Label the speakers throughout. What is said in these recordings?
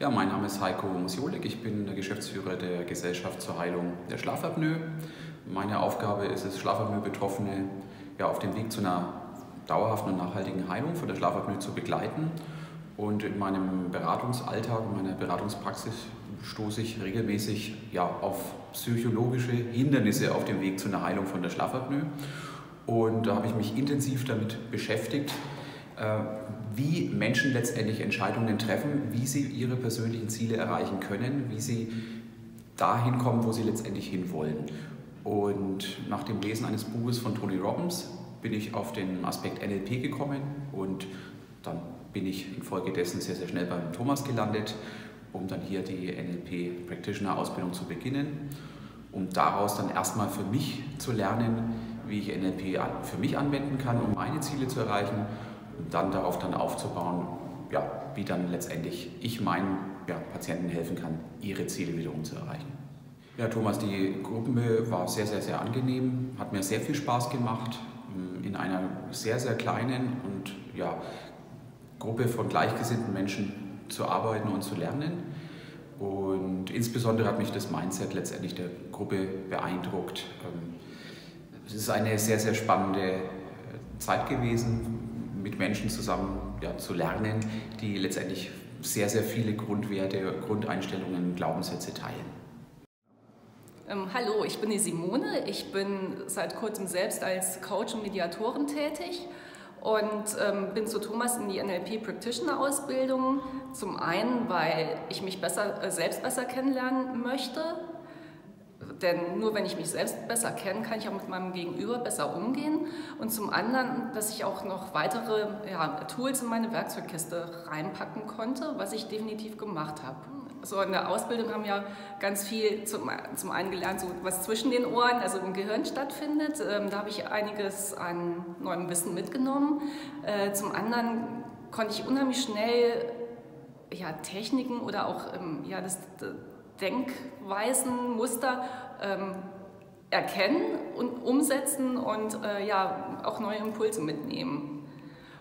Speaker 1: Ja, mein Name ist Heiko Musiolik. Ich bin der Geschäftsführer der Gesellschaft zur Heilung der Schlafapnoe. Meine Aufgabe ist es, Schlafapnoe-Betroffene ja, auf dem Weg zu einer dauerhaften und nachhaltigen Heilung von der Schlafapnoe zu begleiten. Und in meinem Beratungsalltag, in meiner Beratungspraxis stoße ich regelmäßig ja, auf psychologische Hindernisse auf dem Weg zu einer Heilung von der Schlafapnoe. Und da habe ich mich intensiv damit beschäftigt, äh, wie Menschen letztendlich Entscheidungen treffen, wie sie ihre persönlichen Ziele erreichen können, wie sie dahin kommen, wo sie letztendlich hinwollen. Und nach dem Lesen eines Buches von Tony Robbins bin ich auf den Aspekt NLP gekommen und dann bin ich infolgedessen sehr, sehr schnell beim Thomas gelandet, um dann hier die NLP Practitioner Ausbildung zu beginnen, um daraus dann erstmal für mich zu lernen, wie ich NLP für mich anwenden kann, um meine Ziele zu erreichen dann darauf dann aufzubauen, ja, wie dann letztendlich ich meinen ja, Patienten helfen kann, ihre Ziele wiederum zu erreichen. Ja, Thomas, die Gruppe war sehr, sehr, sehr angenehm, hat mir sehr viel Spaß gemacht, ähm, in einer sehr, sehr kleinen und ja, Gruppe von gleichgesinnten Menschen zu arbeiten und zu lernen. Und insbesondere hat mich das Mindset letztendlich der Gruppe beeindruckt. Ähm, es ist eine sehr, sehr spannende äh, Zeit gewesen, mit Menschen zusammen ja, zu lernen, die letztendlich sehr, sehr viele Grundwerte, Grundeinstellungen, Glaubenssätze teilen.
Speaker 2: Ähm, hallo, ich bin die Simone. Ich bin seit kurzem selbst als Coach und Mediatorin tätig und ähm, bin zu Thomas in die NLP Practitioner Ausbildung. Zum einen, weil ich mich besser, äh, selbst besser kennenlernen möchte, denn nur wenn ich mich selbst besser kenne, kann ich auch mit meinem Gegenüber besser umgehen. Und zum anderen, dass ich auch noch weitere ja, Tools in meine Werkzeugkiste reinpacken konnte, was ich definitiv gemacht habe. So in der Ausbildung haben wir ganz viel zum, zum einen gelernt, so was zwischen den Ohren, also im Gehirn stattfindet. Ähm, da habe ich einiges an neuem Wissen mitgenommen. Äh, zum anderen konnte ich unheimlich schnell ja, Techniken oder auch ähm, ja, das, Denkweisen, Muster ähm, erkennen und umsetzen und äh, ja, auch neue Impulse mitnehmen.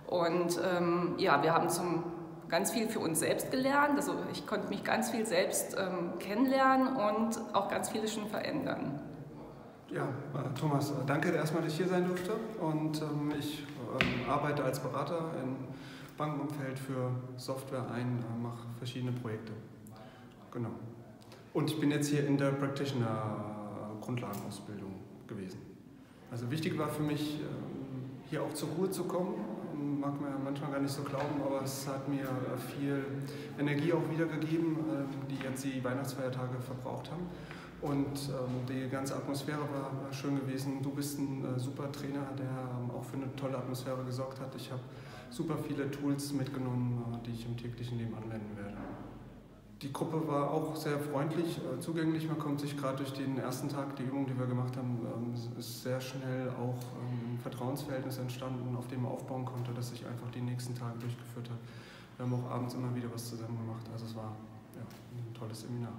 Speaker 2: Und ähm, ja, wir haben zum, ganz viel für uns selbst gelernt. Also ich konnte mich ganz viel selbst ähm, kennenlernen und auch ganz vieles schon verändern.
Speaker 3: Ja, äh, Thomas, danke erstmal, dass ich hier sein durfte. Und ähm, ich ähm, arbeite als Berater im Bankenumfeld für Software ein, äh, mache verschiedene Projekte. Genau. Und ich bin jetzt hier in der Practitioner-Grundlagenausbildung gewesen. Also wichtig war für mich, ähm, hier auch zur Ruhe zu kommen. Mag man ja manchmal gar nicht so glauben, aber es hat mir viel Energie auch wiedergegeben, ähm, die jetzt die Weihnachtsfeiertage verbraucht haben. Und ähm, die ganze Atmosphäre war schön gewesen. Du bist ein äh, super Trainer, der auch für eine tolle Atmosphäre gesorgt hat. Ich habe super viele Tools mitgenommen, äh, die ich im täglichen Leben anwenden werde. Die Gruppe war auch sehr freundlich, äh, zugänglich. Man kommt sich gerade durch den ersten Tag, die Übung, die wir gemacht haben, ähm, ist sehr schnell auch ähm, ein Vertrauensverhältnis entstanden, auf dem man aufbauen konnte, das sich einfach die nächsten Tage durchgeführt hat. Wir haben auch abends immer wieder was zusammen gemacht. Also es war ja, ein tolles Seminar.